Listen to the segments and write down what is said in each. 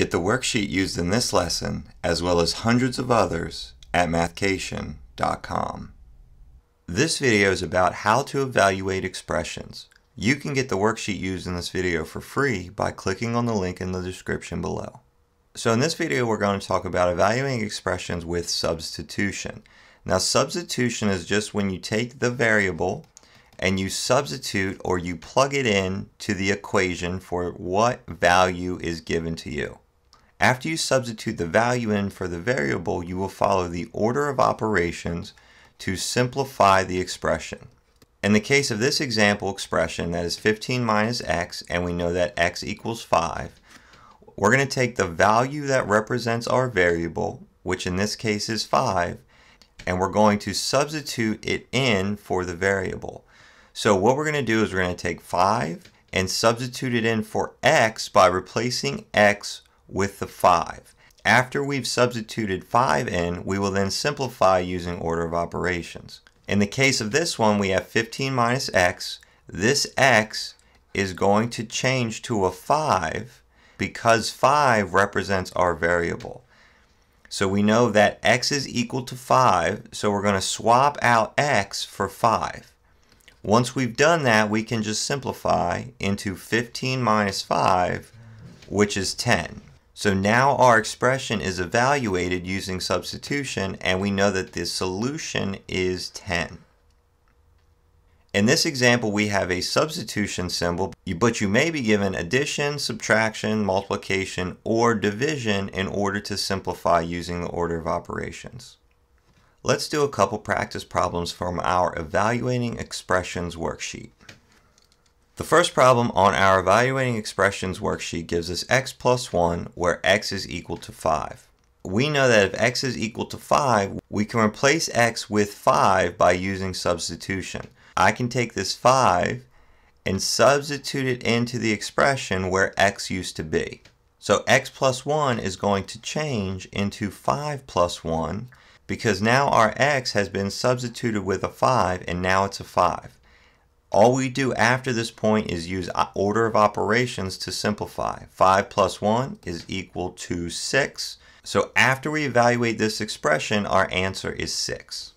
Get the worksheet used in this lesson, as well as hundreds of others, at mathcation.com. This video is about how to evaluate expressions. You can get the worksheet used in this video for free by clicking on the link in the description below. So in this video we're going to talk about evaluating expressions with substitution. Now substitution is just when you take the variable and you substitute or you plug it in to the equation for what value is given to you. After you substitute the value in for the variable, you will follow the order of operations to simplify the expression. In the case of this example expression that is 15 minus x and we know that x equals 5, we're going to take the value that represents our variable, which in this case is 5, and we're going to substitute it in for the variable. So what we're going to do is we're going to take 5 and substitute it in for x by replacing x with the 5. After we've substituted 5 in, we will then simplify using order of operations. In the case of this one, we have 15 minus x. This x is going to change to a 5 because 5 represents our variable. So we know that x is equal to 5, so we're going to swap out x for 5. Once we've done that, we can just simplify into 15 minus 5, which is 10. So now our expression is evaluated using substitution, and we know that the solution is 10. In this example, we have a substitution symbol, but you may be given addition, subtraction, multiplication, or division in order to simplify using the order of operations. Let's do a couple practice problems from our Evaluating Expressions worksheet. The first problem on our Evaluating Expressions worksheet gives us x plus 1 where x is equal to 5. We know that if x is equal to 5, we can replace x with 5 by using substitution. I can take this 5 and substitute it into the expression where x used to be. So x plus 1 is going to change into 5 plus 1 because now our x has been substituted with a 5 and now it's a 5. All we do after this point is use order of operations to simplify. 5 plus 1 is equal to 6. So after we evaluate this expression, our answer is 6.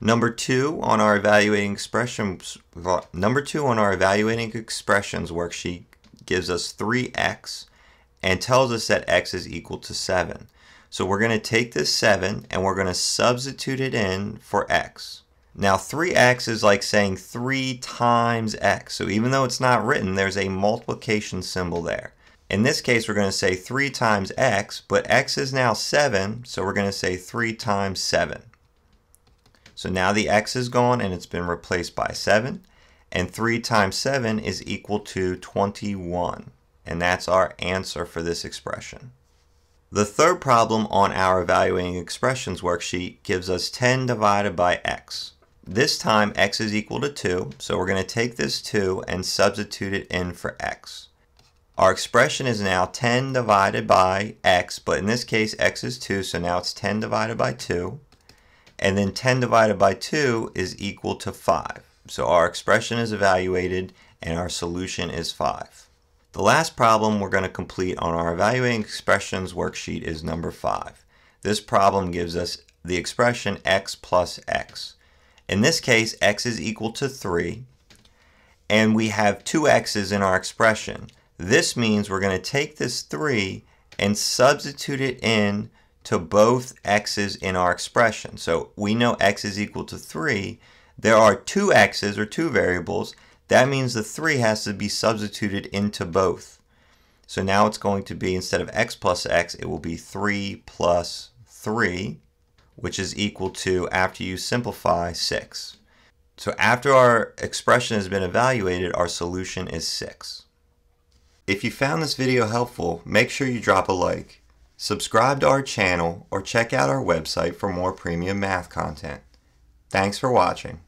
Number 2 on our evaluating expressions number 2 on our evaluating expressions worksheet gives us 3x and tells us that x is equal to 7. So we're going to take this 7 and we're going to substitute it in for x. Now 3x is like saying 3 times x. So even though it's not written, there's a multiplication symbol there. In this case, we're going to say 3 times x, but x is now 7, so we're going to say 3 times 7. So now the x is gone and it's been replaced by 7. And 3 times 7 is equal to 21. And that's our answer for this expression. The third problem on our evaluating expressions worksheet gives us 10 divided by x. This time x is equal to 2, so we're going to take this 2 and substitute it in for x. Our expression is now 10 divided by x, but in this case x is 2, so now it's 10 divided by 2. And then 10 divided by 2 is equal to 5. So our expression is evaluated and our solution is 5. The last problem we're going to complete on our evaluating expressions worksheet is number 5. This problem gives us the expression x plus x. In this case, x is equal to 3, and we have two x's in our expression. This means we're going to take this 3 and substitute it in to both x's in our expression. So we know x is equal to 3. There are two x's, or two variables, that means the 3 has to be substituted into both. So now it's going to be, instead of x plus x, it will be 3 plus 3, which is equal to, after you simplify, 6. So after our expression has been evaluated, our solution is 6. If you found this video helpful, make sure you drop a like, subscribe to our channel, or check out our website for more premium math content. Thanks for watching.